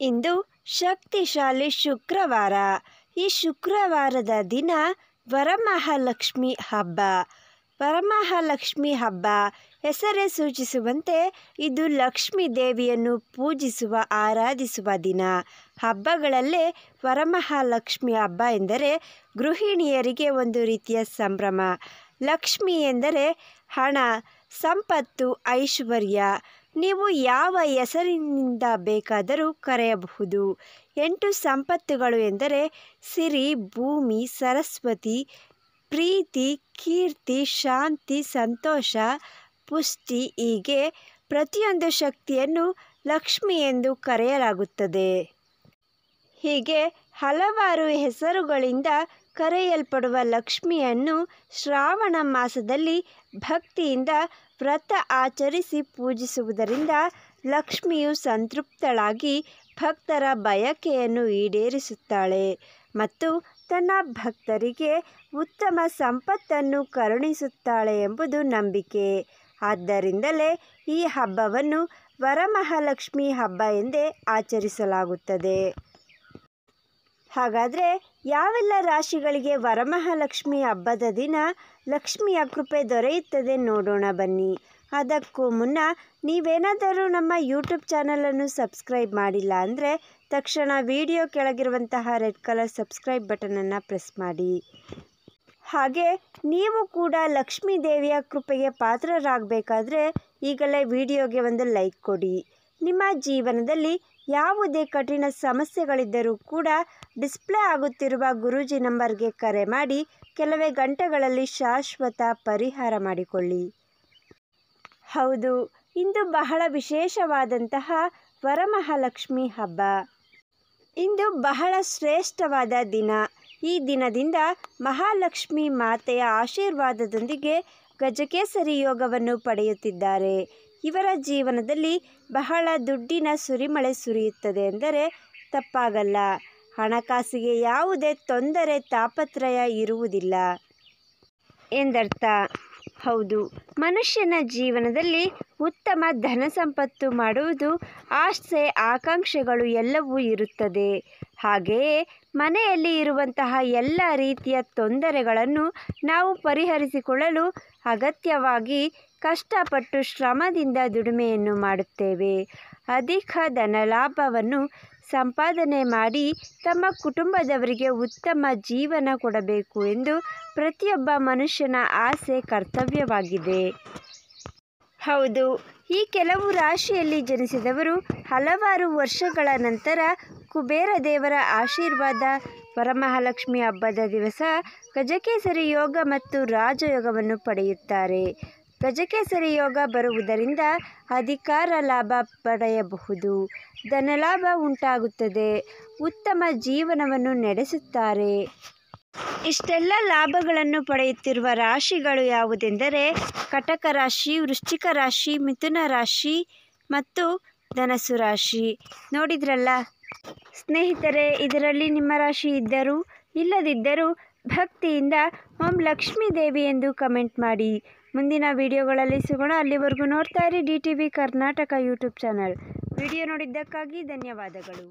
ಇಂದು ಶಕ್ತಿಶಾಲಿ ಶುಕ್ರವಾರ. ಈ ಶುಕ್ರವಾರದ ದಿನ ವರಮಹಾಲಕ್ಷ್ಮಿ ಹಬ್ಬ. ವರಮಹಾಲಕ್ಷ್ಮಿ ಹಬ್ಬ ಹೆಸರೇ ಸೂಚಿಸುವಂತೆ ಇದು ಲಕ್ಷ್ಮೀ ದೇವಿಯನ್ನು ಪೂಜಿಸುವ, ಆರಾಧಿಸುವ ದಿನ. ಹಬ್ಬಗಳಲ್ಲೇ ವರಮಹಾಲಕ್ಷ್ಮಿ ಹಬ್ಬ ಎಂದರೆ ಗೃಹಿಣಿಯರಿಗೆ ಒಂದು ರೀತಿಯ ಸಂಭ್ರಮ. ಲಕ್ಷ್ಮಿ ಎಂದರೆ ಹಣ, ಸಂಪತ್ತು, ಐಶ್ವರ್ಯ. ನೀವು ಯಾವ ಹೆಸರಿನಿಂದ ಬೇಕಾದರೂ ಕರೆಯಬಹುದು. ಎಂಟು ಸಂಪತ್ತುಗಳು ಎಂದರೆ ಸಿರಿ, ಭೂಮಿ, ಸರಸ್ವತಿ, ಪ್ರೀತಿ, ಕೀರ್ತಿ, ಶಾಂತಿ, ಸಂತೋಷ, ಪುಷ್ಟಿ ಹೀಗೆ ಪ್ರತಿಯೊಂದು ಶಕ್ತಿಯನ್ನು ಲಕ್ಷ್ಮಿ ಎಂದು ಕರೆಯಲಾಗುತ್ತದೆ. ಹೀಗೆ ಹಲವಾರು ಹೆಸರುಗಳಿಂದ ಕರೆಯಲ್ಪಡುವ ಲಕ್ಷ್ಮಿಯನ್ನು ಶ್ರಾವಣ ಮಾಸದಲ್ಲಿ ಭಕ್ತಿಯಿಂದ ವ್ರತ ಆಚರಿಸಿ ಪೂಜಿಸುವುದರಿಂದ ಲಕ್ಷ್ಮಿಯು ಸಂತೃಪ್ತಳಾಗಿ ಭಕ್ತರ ಬಯಕೆಯನ್ನು ಈಡೇರಿಸುತ್ತಾಳೆ ಮತ್ತು ತನ್ನ ಭಕ್ತರಿಗೆ ಉತ್ತಮ ಸಂಪತ್ತನ್ನು ಕರುಣಿಸುತ್ತಾಳೆ ಎಂಬುದು ನಂಬಿಕೆ. ಆದ್ದರಿಂದಲೇ ಈ ಹಬ್ಬವನ್ನು ವರಮಹಾಲಕ್ಷ್ಮಿ ಹಬ್ಬ ಎಂದೇ ಆಚರಿಸಲಾಗುತ್ತದೆ. ಹಾಗಾದರೆ ಯಾವೆಲ್ಲ ರಾಶಿಗಳಿಗೆ ವರಮಹಾಲಕ್ಷ್ಮಿ ಹಬ್ಬದ ದಿನ ಲಕ್ಷ್ಮಿಯ ಕೃಪೆ ದೊರೆಯುತ್ತದೆ ನೋಡೋಣ ಬನ್ನಿ. ಅದಕ್ಕೂ ಮುನ್ನ ನೀವೇನಾದರೂ ನಮ್ಮ ಯೂಟ್ಯೂಬ್ ಚಾನಲನ್ನು ಸಬ್ಸ್ಕ್ರೈಬ್ ಮಾಡಿಲ್ಲ ಅಂದರೆ ತಕ್ಷಣ ವಿಡಿಯೋ ಕೆಳಗಿರುವಂತಹ ರೆಡ್ ಕಲರ್ ಸಬ್ಸ್ಕ್ರೈಬ್ ಬಟನನ್ನು ಪ್ರೆಸ್ ಮಾಡಿ. ಹಾಗೆ ನೀವು ಕೂಡ ಲಕ್ಷ್ಮೀ ದೇವಿಯ ಕೃಪೆಗೆ ಪಾತ್ರರಾಗಬೇಕಾದ್ರೆ ಈಗಲೇ ವಿಡಿಯೋಗೆ ಒಂದು ಲೈಕ್ ಕೊಡಿ. ನಿಮ್ಮ ಜೀವನದಲ್ಲಿ ಯಾವುದೇ ಕಠಿಣ ಸಮಸ್ಯೆಗಳಿದ್ದರೂ ಕೂಡ ಡಿಸ್ಪ್ಲೇ ಆಗುತ್ತಿರುವ ಗುರೂಜಿ ನಂಬರ್ಗೆ ಕರೆ ಮಾಡಿ ಕೆಲವೇ ಗಂಟೆಗಳಲ್ಲಿ ಶಾಶ್ವತ ಪರಿಹಾರ ಮಾಡಿಕೊಳ್ಳಿ. ಹೌದು, ಇಂದು ಬಹಳ ವಿಶೇಷವಾದಂತಹ ವರಮಹಾಲಕ್ಷ್ಮಿ ಹಬ್ಬ. ಇಂದು ಬಹಳ ಶ್ರೇಷ್ಠವಾದ ದಿನ. ಈ ದಿನದಿಂದ ಮಹಾಲಕ್ಷ್ಮಿ ಮಾತೆಯ ಆಶೀರ್ವಾದದೊಂದಿಗೆ ಗಜಕೇಸರಿ ಯೋಗವನ್ನು ಪಡೆಯುತ್ತಿದ್ದಾರೆ. ಇವರ ಜೀವನದಲ್ಲಿ ಬಹಳ ದುಡ್ಡಿನ ಸುರಿಮಳೆ ಸುರಿಯುತ್ತದೆ ಎಂದರೆ ತಪ್ಪಾಗಲ್ಲ. ಹಣಕಾಸಿಗೆ ಯಾವುದೇ ತೊಂದರೆ ತಾಪತ್ರಯ ಇರುವುದಿಲ್ಲ. ಎಂದರ್ಥ. ಹೌದು, ಮನುಷ್ಯನ ಜೀವನದಲ್ಲಿ ಉತ್ತಮ ಧನ ಸಂಪತ್ತು ಮಾಡುವುದು ಆಸೆ, ಆಕಾಂಕ್ಷೆಗಳು ಎಲ್ಲವೂ ಇರುತ್ತದೆ. ಹಾಗೆಯೇ ಮನೆಯಲ್ಲಿ ಇರುವಂತಹ ಎಲ್ಲ ರೀತಿಯ ತೊಂದರೆಗಳನ್ನು ನಾವು ಪರಿಹರಿಸಿಕೊಳ್ಳಲು ಅಗತ್ಯವಾಗಿ ಕಷ್ಟಪಟ್ಟು ಶ್ರಮದಿಂದ ದುಡಿಮೆಯನ್ನು ಮಾಡುತ್ತೇವೆ. ಅಧಿಕ ಧನಲಾಭವನ್ನು ಸಂಪಾದನೆ ಮಾಡಿ ತಮ್ಮ ಕುಟುಂಬದವರಿಗೆ ಉತ್ತಮ ಜೀವನ ಕೊಡಬೇಕು ಎಂದು ಪ್ರತಿಯೊಬ್ಬ ಮನುಷ್ಯನ ಆಸೆ ಕರ್ತವ್ಯವಾಗಿದೆ. ಹೌದು, ಈ ಕೆಲವು ರಾಶಿಯಲ್ಲಿ ಜನಿಸಿದವರು ಹಲವಾರು ವರ್ಷಗಳ ನಂತರ ಕುಬೇರ ದೇವರ ಆಶೀರ್ವಾದ, ವರಮಹಾಲಕ್ಷ್ಮಿ ಹಬ್ಬದ ದಿವಸ ಗಜಕೇಸರಿ ಯೋಗ ಮತ್ತು ರಾಜಯೋಗವನ್ನು ಪಡೆಯುತ್ತಾರೆ. ಗಜಕೇಸರಿ ಯೋಗ ಬರುವುದರಿಂದ ಅಧಿಕಾರ ಲಾಭ ಪಡೆಯಬಹುದು. ಧನಲಾಭ ಉಂಟಾಗುತ್ತದೆ. ಉತ್ತಮ ಜೀವನವನ್ನು ನಡೆಸುತ್ತಾರೆ. ಇಷ್ಟೆಲ್ಲ ಲಾಭಗಳನ್ನು ಪಡೆಯುತ್ತಿರುವ ರಾಶಿಗಳು ಯಾವುದೆಂದರೆ ಕಟಕ ರಾಶಿ, ವೃಶ್ಚಿಕ ರಾಶಿ, ಮಿಥುನ ರಾಶಿ ಮತ್ತು ಧನಸು ರಾಶಿ. ನೋಡಿದ್ರಲ್ಲ? ಸ್ನೇಹಿತರೆ, ಇದರಲ್ಲಿ ನಿಮ್ಮ ರಾಶಿ ಇದ್ದರೂ ಇಲ್ಲದಿದ್ದರೂ ಭಕ್ತಿಯಿಂದ ಓಂ ಲಕ್ಷ್ಮೀ ದೇವಿ ಎಂದು ಕಮೆಂಟ್ ಮಾಡಿ. ಮುಂದಿನ ವಿಡಿಯೋಗಳಲ್ಲಿ ಸಿಗೋಣ. ಅಲ್ಲಿವರೆಗೂ ನೋಡ್ತಾ ಇರಿ D T V Karnataka YouTube channel. Video ನೋಡಿದ್ದಕ್ಕಾಗಿ ಧನ್ಯವಾದಗಳು.